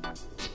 play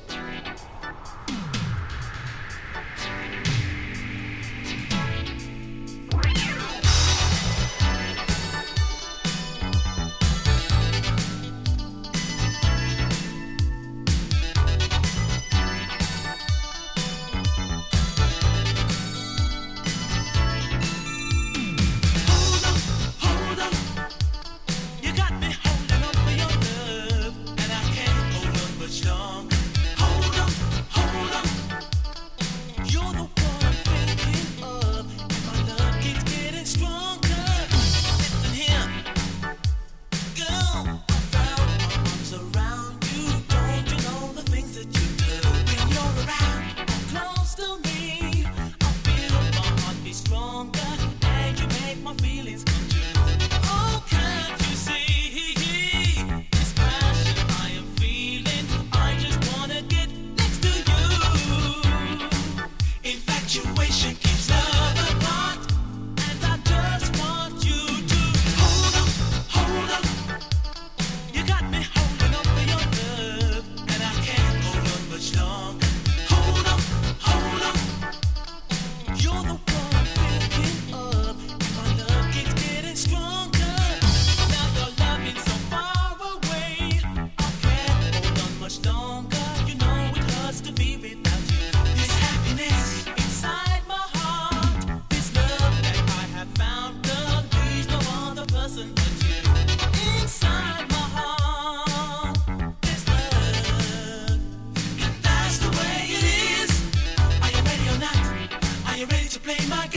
my.